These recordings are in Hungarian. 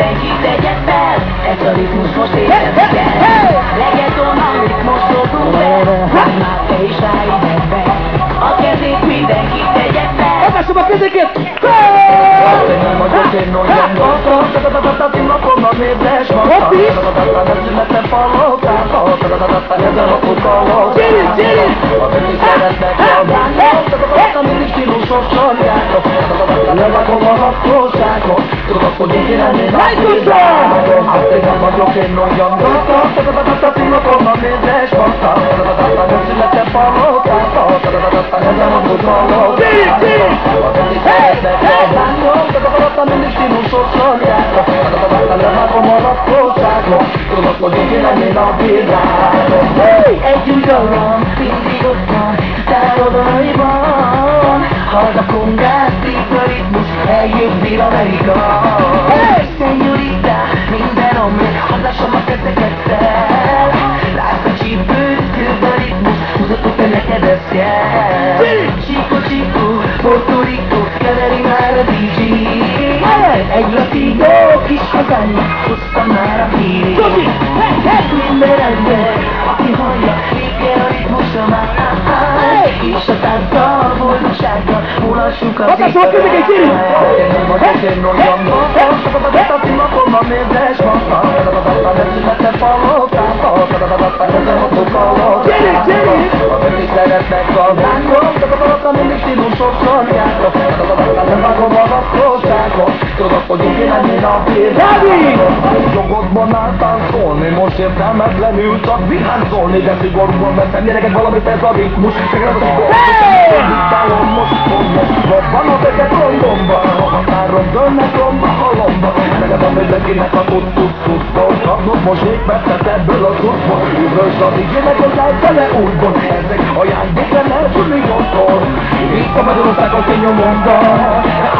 Mindenki tegye fel, ez a ritmus most érted kell a donálik most dobunk le, hát már te is állj be A kezét mindenki tegye fel Emesszem a kezéket! Köszönöm az öcsém, hogy nem voltam Tatatatatimakomnak nézdes van Tatatatatimakomnak nézdes van Tatatatatimakomnak nézdes van Gyerünk, gyerünk! A bőti szeretnek hogy én lennék a tízem Hát én nem vagyok én olyan gata Tadadadadada pillanatban nézes bata Tadadadadada nem születtem palotába Tadadadadada nem elmondott valót Tadadadadada mindig stílusosan járta Tadadadadada levágom a rakkóságot Tudod, hogy én lennék a világon Együtt a rom, mindig ott van Tárod a rajban Hallgatunk át, szívből itt Eljött Dél-Amerika Szenyorita, minden omlik Hazásom a kezeket fel Látsz a csípőt, küld a ritmus Mutatok, hogy neked ez kell Chico, Chico, Puerto Rico Keveri már a DJ Egy latino kis hazának Hoztam már a hírét minden ember, Ezen a futalon Gyere, gyere! Akik szeretnek a lányok Mindig stílusosan járok Nem vágom a lakosságot Tudod, hogy én lennél a Gabi! Jogodban álltál szólni Most értelmetlenül csak viházzolni De szigorúan veszem gyerekek valamit ez a ritmus Hey! Diktálom most fogja Van Robbanok ezek rondomba A határon dönnek romba halomba Neked a mindenkinek a tud tud tud Kapnok most ékbettet ebből a tudból Üdvös a digének hozzá tele újból. Ezek a jándékre nem tudni gondol Itt a magyarország a kinyomomba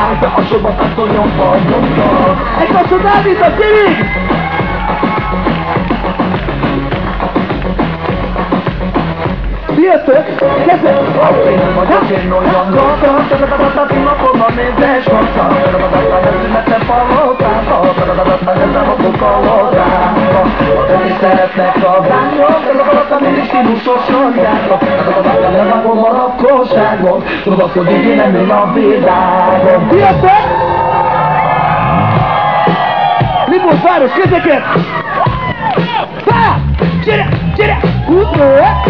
Állj be a sorba, szászol nyomba, nyomba Egy kasszot állít a szívig! Jöttök, kezed, Én vagyok, én olyan gata Makomba nézes hossza Születem palotába Ezem a kukalotába Öt is szeretnek a lányok Mindig stílusosan járnak Levagom a rakkosságot Tudod, hogy így nem él a világon Jöttök! Lipos város közeket! Fá! Gyere! Gyere! Húzd!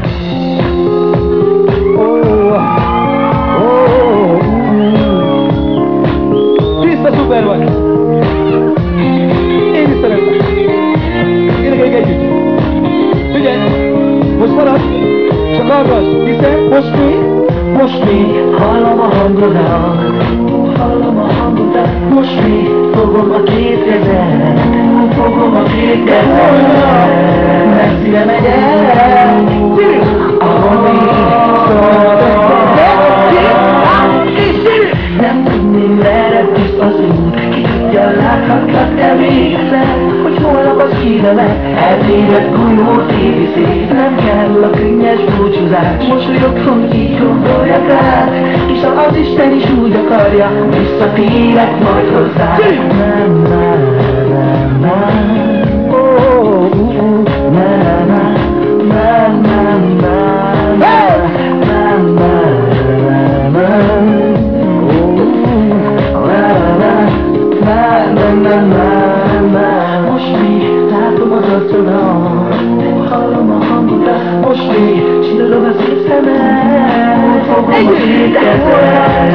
Hallgass! Hiszen most mi? Most mi? Hallom a hangodat, hallom a hangodat, most mi? Fogom a két kezed, fogom a két kezed, messzire megyek, ahol mi nem tudni merre visz az út, ki tudja láthatlak-e még egyszer, hogy holnap az híremet eltévedt gulyó téviszi. Nem kell a könnyes búcsúzás, mosolyog, hogy így gondoljak rád, és ha az Isten is úgy akarja, visszatérek majd hozzá. Nem, nem, nem, nem. Oh, nem, nem, a két kezed,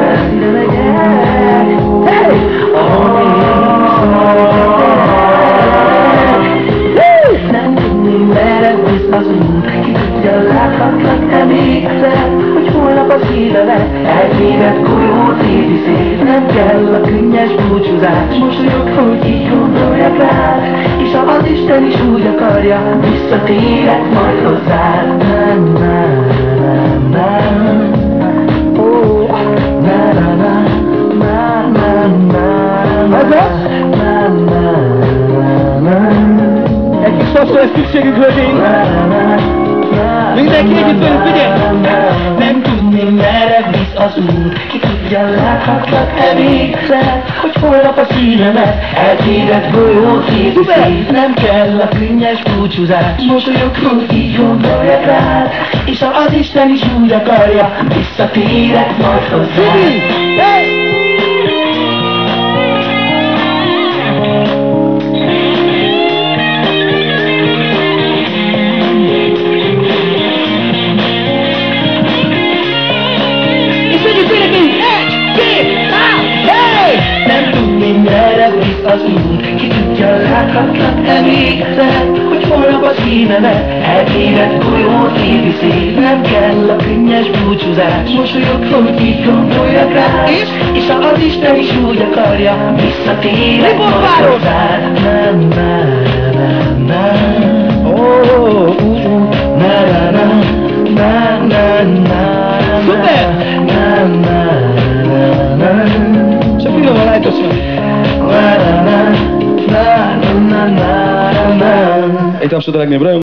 messzire megyek, hey! nem tudni merre visz az út, ki tudja láthatlak-e még egyszer, hogy holnap eltévedt golyó téviszi. Nem kell a könnyes búcsúzás, mosolyog, hogy így gondoljak rád, és ha az Isten is úgy akarja, visszatérek majd hozzád. Nem, nem, Zoals Succes Clubbing. Nu ben ik hier de tweede. Ben niet meer, als. Tudja, láthatlak-e még Hogy holnap a szívemet eltévedt golyó szép Nem kell a könnyes búcsúzás Mosolyog, hogy így gondoljak rád És ha az Isten is úgy akarja Visszatérek majd hozzá! Hey! Az út. Ki tudja, láthatlak-e még egyszer Hogy holnap a szívemet eltévedt golyó szépi szép Nem kell a könnyes búcsúzás Mosolyog, hogy így gondoljak rá. És? És ha az Isten is úgy akarja Visszatérek majd hozzád na, na, na, Ó, úgy, úgy. na, na, na, na, Na, na, na, na, na,